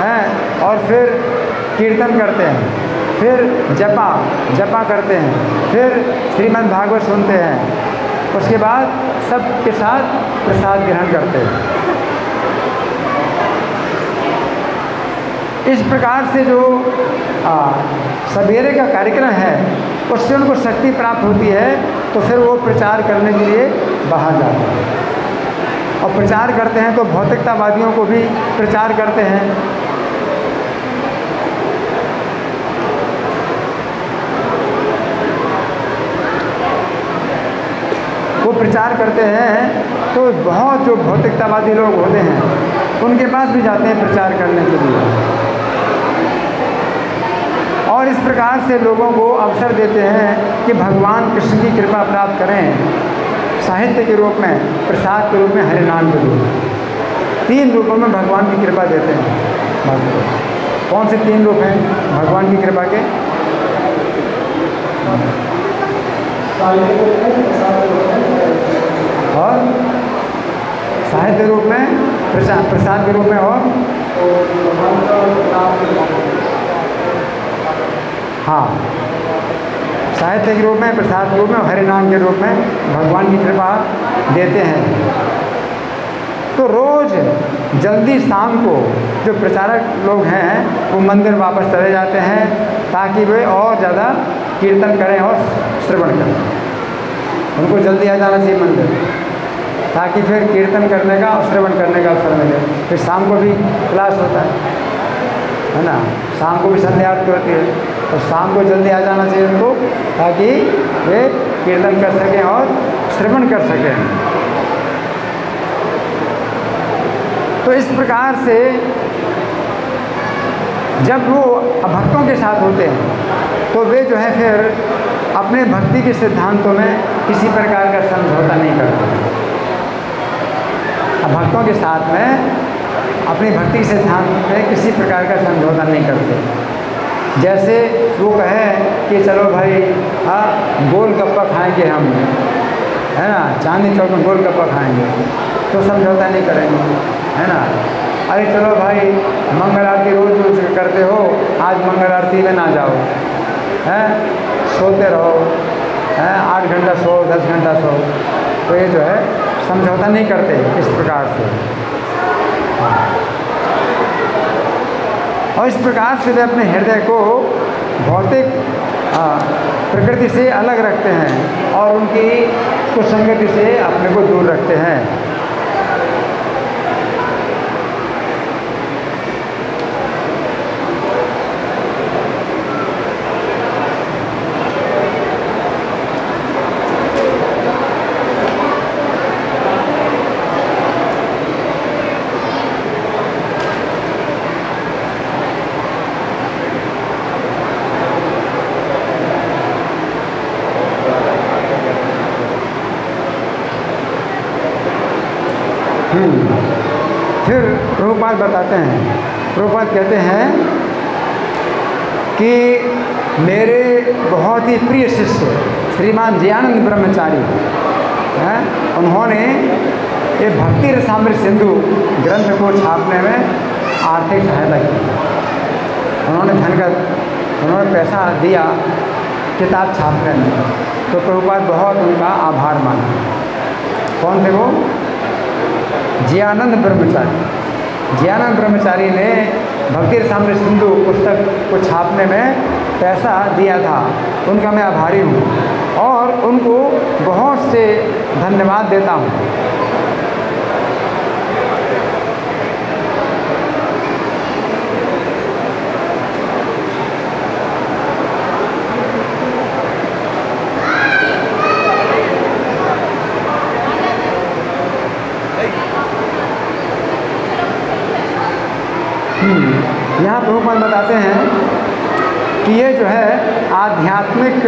हैं? और फिर कीर्तन करते हैं। फिर जपा जपा करते हैं। फिर श्रीमद् भागवत सुनते हैं। उसके बाद सबके साथ प्रसाद ग्रहण करते हैं। इस प्रकार से जो सवेरे का कार्यक्रम है, उससे उनको शक्ति प्राप्त होती है तो फिर वो प्रचार करने के लिए बाहर जाते हैं। और प्रचार करते हैं तो भौतिकतावादियों को भी प्रचार करते हैं। प्रचार करते हैं तो बहुत जो भौतिकतावादी लोग होते हैं, उनके पास भी जाते हैं प्रचार करने के लिए। और इस प्रकार से लोगों को अवसर देते हैं कि भगवान कृष्ण की कृपा प्राप्त करें। साहित्य के रूप में, प्रसाद के रूप में, हरिनाम के रूप में। तीन रूपों में भगवान की कृपा देते हैं। कौन से तीन रूप हैं? भगवान की कृपा के? और साहित्य रूप में, प्रसाद प्रसाद के रूप में और? हाँ। साहित्य के रूप में, प्रसाद के रूप में हरिनाम के रूप में भगवान की कृपा देते हैं। तो रोज़, जल्दी शाम को जो प्रचारक लोग हैं, वो मंदिर वापस चले जाते हैं, ताकि वे और ज़्यादा कीर्तन करें और श्रवण करें। उनको जल्दी आ जाना चाहिए मंदिर। ताकि फिर कीर्तन करने का और श्रवण करने का अवसर मिले। फिर शाम को भी क्लास होता है है ना? शाम को भी संध्या आरती होती है। तो शाम को जल्दी आ जाना चाहिए उनको ताकि वे कीर्तन कर सकें और श्रवण कर सकें। तो इस प्रकार से जब वो भक्तों के साथ होते हैं तो वे जो है फिर अपने भक्ति के सिद्धांतों में किसी प्रकार का समझौता नहीं करते। भक्तों के साथ में अपनी भक्ति सिद्धांत में किसी प्रकार का समझौता नहीं करते। जैसे वो कहे कि, चलो भाई हाँ गोल गप्पा खाएँगे हम। है ना? चांदनी चौक में गोल गप्पा खाएँगे। तो समझौता नहीं करेंगे। है ना? अरे चलो भाई, मंगल आरती रोज रोज करते हो, आज मंगल आरती में ना जाओ। हैं? सोते रहो। हैं? आठ घंटा सो, दस घंटा सो। तो ये जो है समझौता नहीं करते इस प्रकार से। और इस प्रकार से वे अपने हृदय को भौतिक प्रकृति से अलग रखते हैं और उनकी कुसंगति से अपने को दूर रखते हैं हम्म। फिर प्रभुपाद बताते हैं। प्रभुपाद कहते हैं कि मेरे बहुत ही प्रिय शिष्य, श्रीमान जयानंद ब्रह्मचारी, हैं, उन्होंने ये भक्ति रसामृत सिंधु ग्रंथ को छापने में आर्थिक सहायता की। उन्होंने धन का, उन्होंने पैसा दिया किताब छापने में। तो प्रभुपाद बहुत उनका आभार माना कौन थे वो? जियानंद ब्रह्मचारी। जियानंद ब्रह्मचारी ने भक्ति सामने सिंधु पुस्तक को छापने में पैसा दिया था। उनका मैं आभारी हूँ और उनको बहुत से धन्यवाद देता हूँ। यहाँ प्रभुपाद बताते हैं कि ये जो है आध्यात्मिक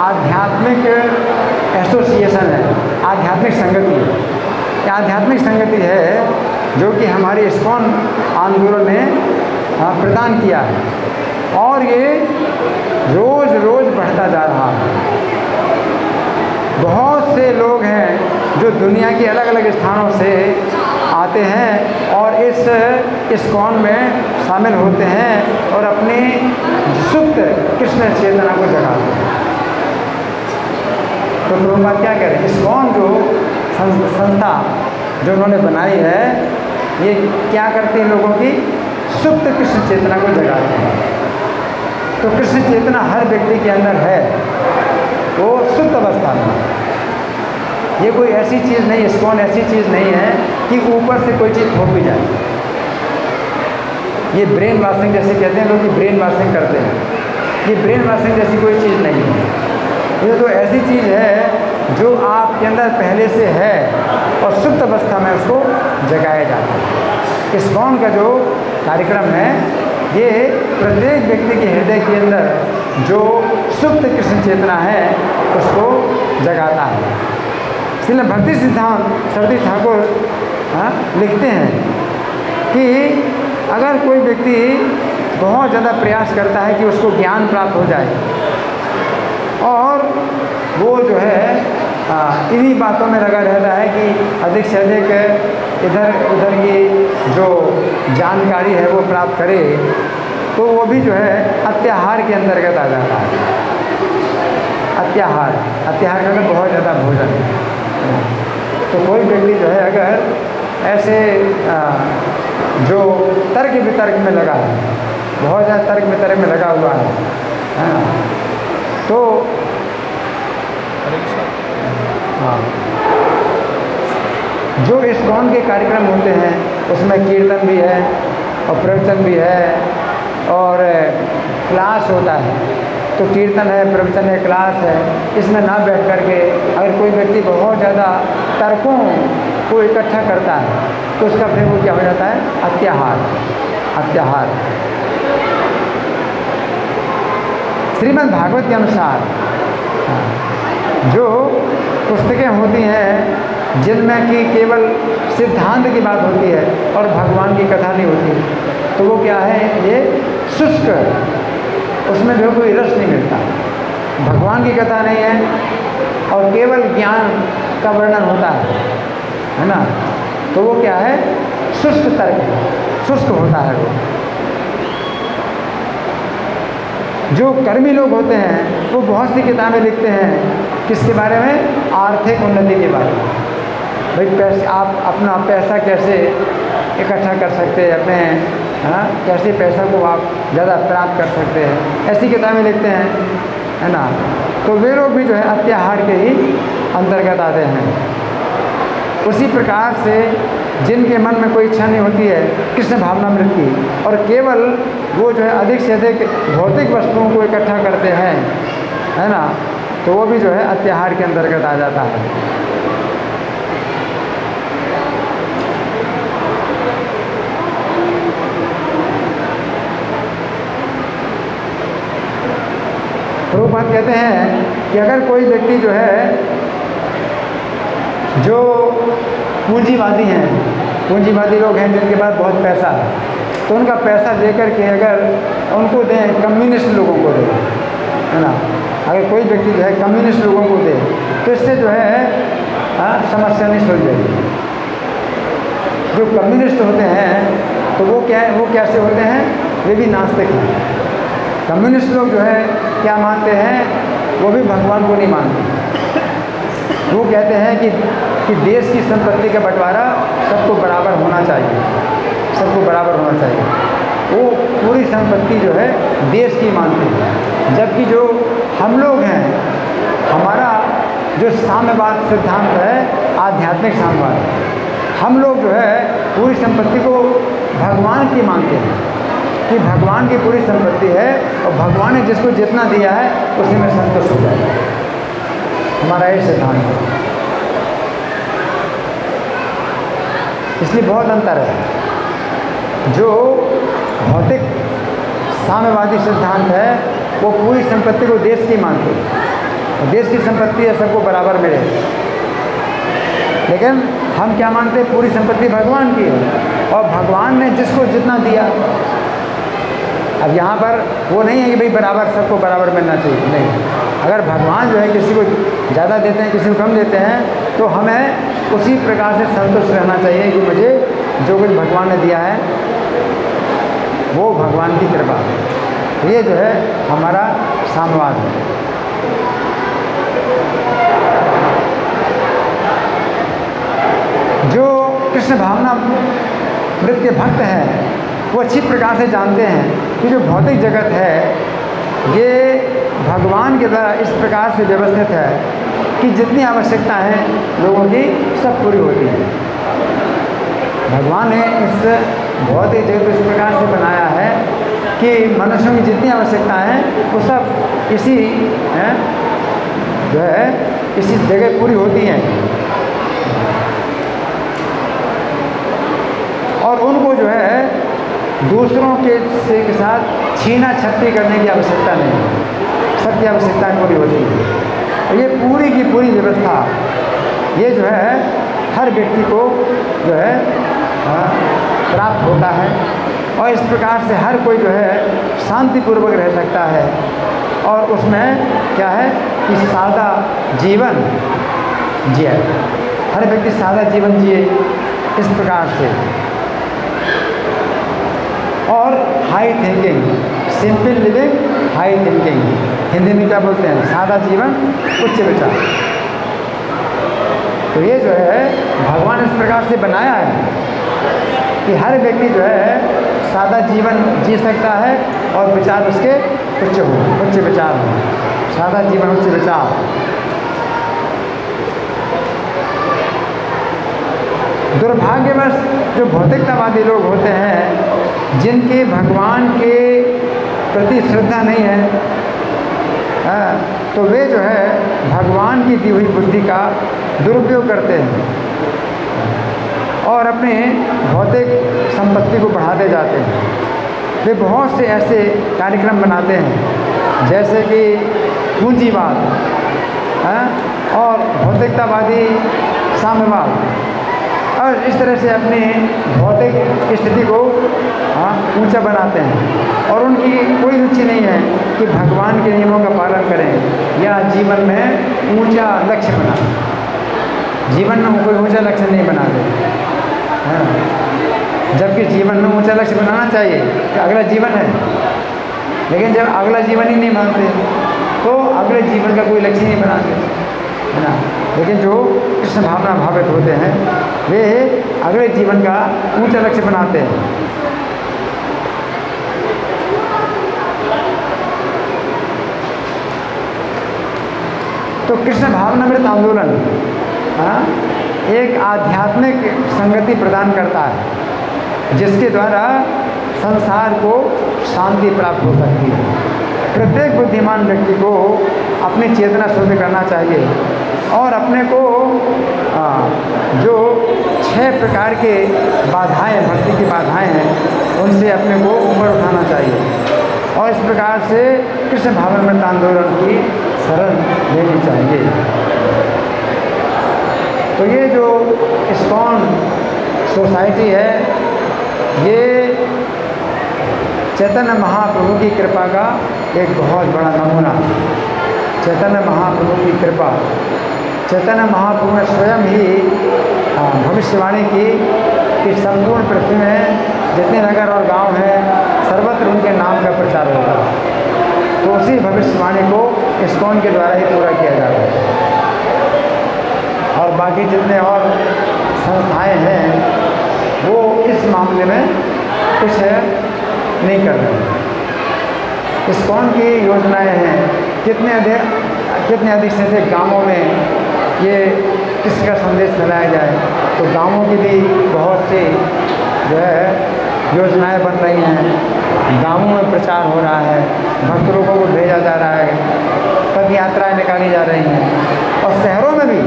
आध्यात्मिक एसोसिएशन है, आध्यात्मिक संगति। ये आध्यात्मिक संगति है जो कि हमारे इस्कॉन आंदोलन ने प्रदान किया है? और ये रोज़ रोज़ बढ़ता जा रहा है। बहुत से लोग हैं जो दुनिया के अलग अलग स्थानों से आते हैं और इस इस्कॉन में शामिल होते हैं और अपनी सुप्त कृष्ण चेतना को जगाते हैं। तो प्रभुपाद क्या कह रहे हैं? इस्कॉन जो संस्था जो उन्होंने बनाई है, ये क्या करती है लोगों की? सुप्त कृष्ण चेतना को जगाते हैं। तो कृष्ण चेतना हर व्यक्ति के अंदर है। वो सुप्त अवस्था में ये कोई ऐसी चीज़ नहीं इस्कॉन ऐसी चीज़ नहीं है कि ऊपर से कोई चीज़ थोपी जाए। ये ब्रेन वॉशिंग जैसे कहते हैं लोग कि ब्रेन वॉशिंग करते हैं। ये ब्रेन वॉशिंग जैसी कोई चीज़ नहीं है। ये तो ऐसी चीज़ है जो आपके अंदर पहले से है और सुप्त अवस्था में उसको जगाया जाता है। इस्कॉन का जो कार्यक्रम है ये प्रत्येक व्यक्ति के हृदय के अंदर जो सुप्त कृष्ण चेतना है उसको जगाता है। इसलिए भक्ति सिद्धांत सरदी ठाकुर हाँ, लिखते हैं कि अगर कोई व्यक्ति बहुत ज़्यादा प्रयास करता है कि उसको ज्ञान प्राप्त हो जाए और वो जो है इन्हीं बातों में लगा रहता है कि अधिक से अधिक इधर उधर की जो जानकारी है वो प्राप्त करे तो वो भी जो है अत्याहार के अंतर्गत आ जाता है। अत्याहार अत्याहार का बहुत ज़्यादा भोजन। तो कोई व्यक्ति जो है अगर ऐसे आ, जो तर्क वितर्क में लगा है। बहुत ज़्यादा तर्क वितर्क में लगा हुआ है। है। तो हाँ। जो इस कौन के कार्यक्रम होते हैं, उसमें कीर्तन भी है और प्रवचन भी है और क्लास होता है। तो कीर्तन है, प्रवचन है, क्लास है। इसमें ना बैठ करके अगर कोई व्यक्ति बहुत ज़्यादा तर्कों को इकट्ठा करता है तो उसका फिर वो क्या हो जाता है? अत्याहार। अत्याहार। श्रीमद् भागवत के अनुसार, जो पुस्तकें होती हैं, जिनमें कि केवल सिद्धांत की बात होती है और भगवान की कथा नहीं होती तो वो क्या है? ये शुष्क उसमें जो कोई रस नहीं मिलता। भगवान की कथा नहीं है और केवल ज्ञान का वर्णन होता है। है ना? तो वो क्या है? शुष्क तर्क है। शुष्क होता है वो। जो कर्मी लोग होते हैं, वो बहुत सी किताबें लिखते हैं। किसके बारे में? आर्थिक उन्नति के बारे में। भाई, पैसे, आप अपना पैसा कैसे इकट्ठा कर सकते हैं अपने हाँ? कैसे पैसा को आप ज़्यादा प्राप्त कर सकते हैं? ऐसी किताबें लिखते हैं, है ना? तो वे लोग भी जो है, अत्याहार के ही अंतर्गत आते हैं। उसी प्रकार से जिनके मन में कोई इच्छा नहीं होती है, कृष्ण भावना की और केवल वो जो है अधिक से अधिक भौतिक वस्तुओं को इकट्ठा करते हैं, है ना? तो वो भी जो है अत्याहार के अंतर्गत आ जाता है। प्रभुपाद कहते हैं कि अगर कोई व्यक्ति जो है जो पूंजीवादी हैं पूंजीवादी लोग हैं जिनके पास बहुत पैसा है तो उनका पैसा दे करके अगर उनको दें कम्युनिस्ट लोगों को दें है ना? अगर कोई व्यक्ति जो है कम्युनिस्ट लोगों को दे तो इससे जो है आ, समस्या नहीं सुल सुलझेगी जो कम्युनिस्ट होते हैं तो वो क्या है वो कैसे होते हैं? वे भी नास्तिक हैं। कम्युनिस्ट लोग जो है क्या मानते हैं? वो भी भगवान को नहीं मानते। वो कहते हैं कि कि देश की संपत्ति का बंटवारा सबको बराबर होना चाहिए। सबको बराबर होना चाहिए। वो पूरी संपत्ति जो है देश की मानते हैं। जबकि जो हम लोग हैं, हमारा जो साम्यवाद सिद्धांत है, आध्यात्मिक साम्यवाद, हम लोग जो है पूरी संपत्ति को भगवान की मानते हैं। कि भगवान की पूरी संपत्ति है और भगवान ने जिसको जितना दिया है, उसी में संतुष्ट हो जाए हमारा ये सिद्धांत है। इसलिए बहुत अंतर है। जो भौतिक साम्यवादी सिद्धांत है, वो पूरी संपत्ति को देश की मानते हैं। देश की संपत्ति है, सबको बराबर मिले। लेकिन हम क्या मानते हैं, पूरी संपत्ति भगवान की है? और भगवान ने जिसको जितना दिया, अब यहाँ पर वो नहीं है कि भाई बराबर, सबको बराबर मिलना चाहिए। नहीं। अगर भगवान जो है किसी को ज़्यादा देते हैं, किसी को कम देते हैं तो हमें उसी प्रकार से संतुष्ट रहना चाहिए कि मुझे जो कुछ भगवान ने दिया है, वो भगवान की कृपा है। ये जो है हमारा सामवाद है। जो कृष्ण भावना नृत्य भक्त हैं, वो अच्छी प्रकार से जानते हैं कि जो भौतिक जगत है, ये भगवान के द्वारा इस प्रकार से व्यवस्थित है। कि जितनी आवश्यकता है, लोगों की सब पूरी होती है। भगवान ने इस भौतिक जगत को इस प्रकार से बनाया है कि मनुष्यों की जितनी आवश्यकता है, वो सब इसी, है, जो है, इसी जगह पूरी होती हैं। और उनको जो है, दूसरों के से के साथ छीना छत्ती करने की आवश्यकता नहीं है। सबकी आवश्यकताएँ पूरी होती है। ये पूरी की पूरी व्यवस्था, ये जो है, हर व्यक्ति को जो है प्राप्त होता है। और इस प्रकार से हर कोई जो है, शांतिपूर्वक रह सकता है। और उसमें क्या है कि सादा जीवन जिए। हर व्यक्ति सादा जीवन जिए इस प्रकार से। और high thinking simple living high thinking Hindi में क्या बोलते हैं? सादा जीवन, उच्च विचार। तो ये जो है, भगवान इस प्रकार से बनाया है कि हर व्यक्ति जो है, सादा जीवन जी सकता है और विचार उसके उच्च हो, उच्च विचार हो। सादा जीवन, उच्च विचार। दुर्भाग्यवश, जो भौतिकतावादी लोग होते हैं, जिनके भगवान के प्रति श्रद्धा नहीं है तो वे जो है भगवान की दी हुई बुद्धि का दुरुपयोग करते हैं और अपने भौतिक संपत्ति को बढ़ाते जाते हैं। वे बहुत से ऐसे कार्यक्रम बनाते हैं, जैसे कि पूंजीवाद और भौतिकतावादी साम्यवाद। और इस तरह से अपनी भौतिक स्थिति को हाँ ऊँचा बनाते हैं। और उनकी कोई रुचि नहीं है कि भगवान के नियमों का पालन करें या जीवन में ऊँचा लक्ष्य बनाएँ। जीवन में कोई ऊँचा लक्ष्य नहीं बनाते है। ना जबकि जीवन में ऊँचा लक्ष्य बनाना चाहिए कि अगला जीवन है। लेकिन जब अगला जीवन ही नहीं मानते तो अगले जीवन का कोई लक्ष्य नहीं बनाते है ना? लेकिन जो कृष्ण भावना भावित होते हैं वे अगले जीवन का ऊँचा लक्ष्य बनाते हैं। तो कृष्ण भावनामृत आंदोलन हाँ, एक आध्यात्मिक संगति प्रदान करता है जिसके द्वारा संसार को शांति प्राप्त हो सकती है। प्रत्येक बुद्धिमान व्यक्ति को अपनी चेतना शुद्ध करना चाहिए। और अपने को आ, जो छह प्रकार के बाधाएँ भक्ति की बाधाएँ हैं उनसे अपने को ऊपर उठाना चाहिए। और इस प्रकार से कृष्ण भावनामृत आंदोलन की शरण लेनी चाहिए। तो ये जो इस्कॉन सोसाइटी है ये चैतन्य महाप्रभु की कृपा का एक बहुत बड़ा नमूना। चैतन्य महाप्रभु की कृपा। चैतन्य महाप्रभु ने स्वयं ही भविष्यवाणी की कि संपूर्ण पृथ्वी में जितने नगर और गाँव हैं, सर्वत्र उनके नाम का प्रचार होगा। तो उसी भविष्यवाणी को इस्कॉन के द्वारा ही पूरा किया जा रहा है। और बाकी जितने और संस्थाएँ हैं, वो इस मामले में कुछ नहीं कर रहे इस्कॉन की योजनाएँ हैं? कितने अधिक कितने अधिक से अधिक गाँवों में ये किसी का संदेश फैलाया जाए तो गाँवों की भी बहुत सी जो है, योजनाएँ बन रही हैं। गाँवों में प्रचार हो रहा है, भक्त लोगों को भेजा जा रहा है, पद यात्राएँ निकाली जा रही हैं। और शहरों में भी,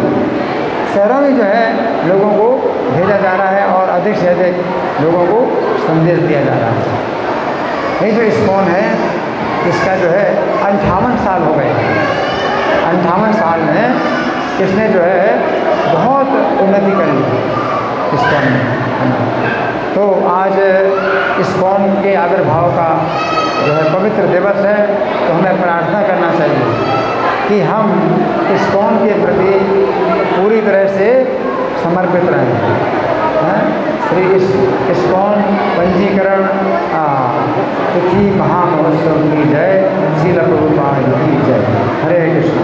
शहरों में जो है, लोगों को भेजा जा रहा है और अधिक से अधिक लोगों को संदेश दिया जा रहा है। ये जो इस्कॉन है, इसका जो है, अंठावन साल हो गए। अंठावन साल में इसने जो है बहुत उन्नति कर ली इस्कॉन में। तो आज इस्कॉन के आविर्भाव का जो है पवित्र दिवस है तो हमें प्रार्थना करना चाहिए कि हम इस्कॉन के प्रति पूरी तरह से समर्पित रहें। हैं? श्री इस- इस्कॉन पंजीकरण तिथि महामहोत्सव की जय शील प्रभुपाद की जय। हरे कृष्ण।